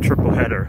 triple header.